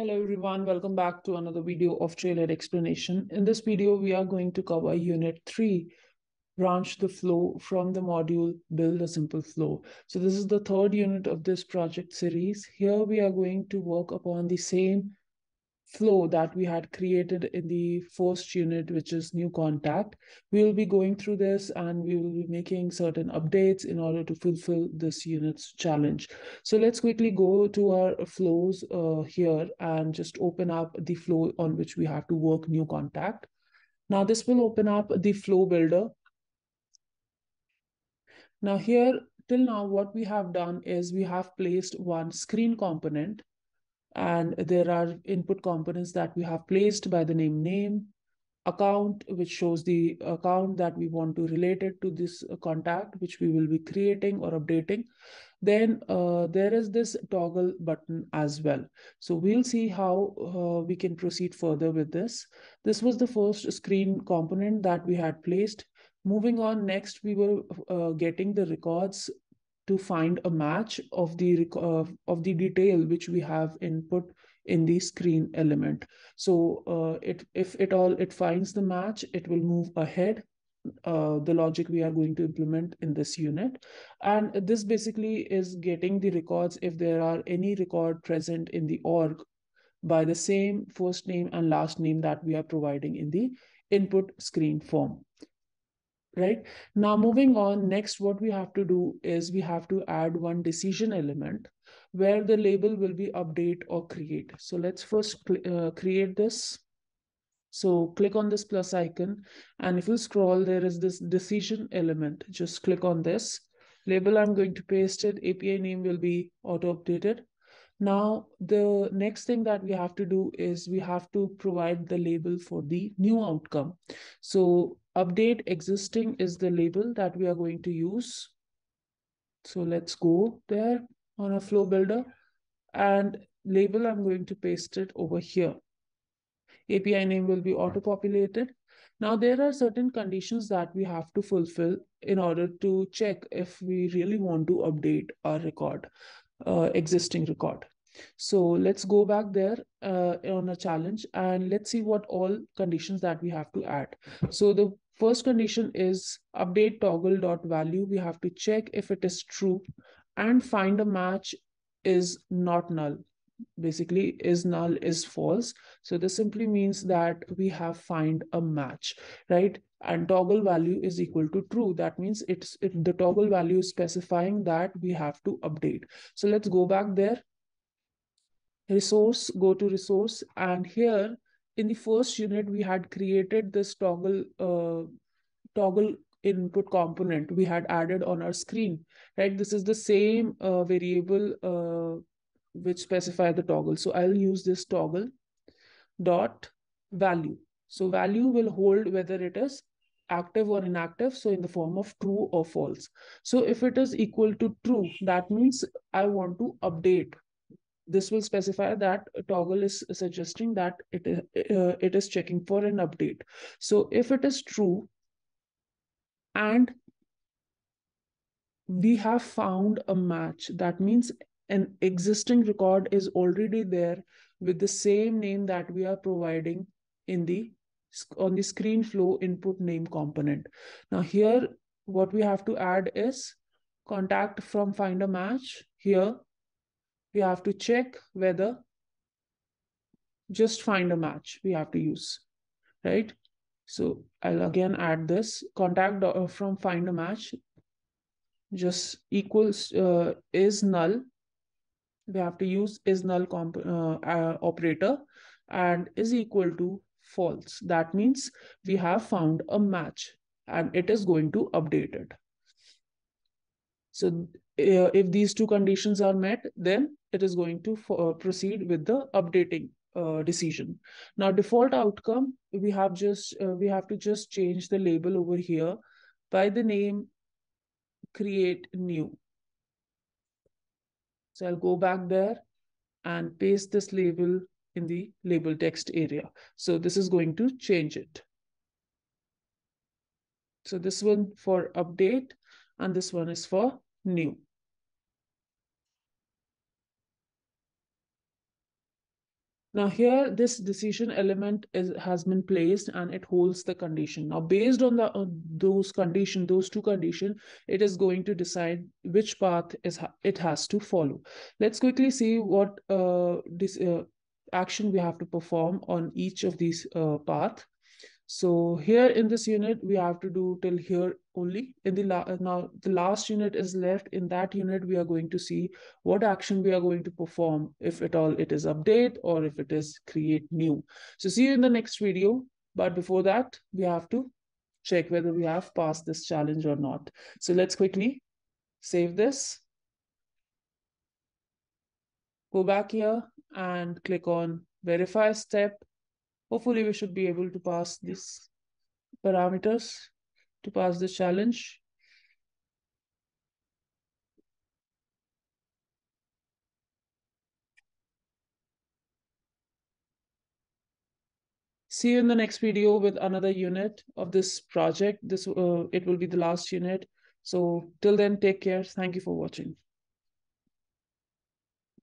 Hello everyone, welcome back to another video of Trailhead explanation. In this video, we are going to cover unit 3, branch the flow from the module, build a simple flow. So this is the third unit of this project series. Here we are going to work upon the same flow that we had created in the first unit, which is new contact. We will be going through this and we will be making certain updates in order to fulfill this unit's challenge. So let's quickly go to our flows uh, here and just open up the flow on which we have to work new contact. Now this will open up the flow builder. Now here till now what we have done is we have placed one screen component and there are input components that we have placed by the name name, account, which shows the account that we want to relate it to this contact, which we will be creating or updating. Then uh, there is this toggle button as well. So we'll see how uh, we can proceed further with this. This was the first screen component that we had placed. Moving on, next we were uh, getting the records to find a match of the uh, of the detail which we have input in the screen element. So uh, it if it all it finds the match, it will move ahead uh, the logic we are going to implement in this unit. And this basically is getting the records if there are any record present in the org by the same first name and last name that we are providing in the input screen form right? Now moving on, next what we have to do is we have to add one decision element where the label will be update or create. So let's first uh, create this. So click on this plus icon and if you scroll, there is this decision element. Just click on this. Label, I'm going to paste it. API name will be auto-updated. Now, the next thing that we have to do is we have to provide the label for the new outcome. So update existing is the label that we are going to use. So let's go there on a flow builder and label, I'm going to paste it over here. API name will be auto-populated. Now, there are certain conditions that we have to fulfill in order to check if we really want to update our record, uh, existing record. So let's go back there uh, on a challenge and let's see what all conditions that we have to add. So the first condition is update toggle dot value. We have to check if it is true and find a match is not null. Basically is null is false. So this simply means that we have find a match, right? And toggle value is equal to true. That means it's it, the toggle value is specifying that we have to update. So let's go back there resource, go to resource. And here in the first unit, we had created this toggle, uh, toggle input component we had added on our screen, right? This is the same uh, variable uh, which specify the toggle. So I'll use this toggle dot value. So value will hold whether it is active or inactive. So in the form of true or false. So if it is equal to true, that means I want to update this will specify that toggle is suggesting that it is, uh, it is checking for an update. So if it is true and we have found a match, that means an existing record is already there with the same name that we are providing in the on the screen flow input name component. Now here, what we have to add is contact from find a match here we have to check whether just find a match we have to use, right? So I'll again add this contact uh, from find a match just equals uh, is null. We have to use is null comp uh, uh, operator and is equal to false. That means we have found a match and it is going to update it. So uh, if these two conditions are met, then it is going to uh, proceed with the updating uh, decision. Now, default outcome, we have just uh, we have to just change the label over here by the name create new. So I'll go back there and paste this label in the label text area. So this is going to change it. So this one for update and this one is for new. Now here, this decision element is, has been placed and it holds the condition. Now, based on the those condition, those two condition, it is going to decide which path is it has to follow. Let's quickly see what uh, this uh, action we have to perform on each of these uh, path. So here in this unit, we have to do till here only. In the la uh, now the last unit is left. In that unit, we are going to see what action we are going to perform, if at all it is update or if it is create new. So see you in the next video. But before that, we have to check whether we have passed this challenge or not. So let's quickly save this. Go back here and click on verify step Hopefully we should be able to pass these parameters to pass the challenge. See you in the next video with another unit of this project. This uh, It will be the last unit. So till then, take care. Thank you for watching.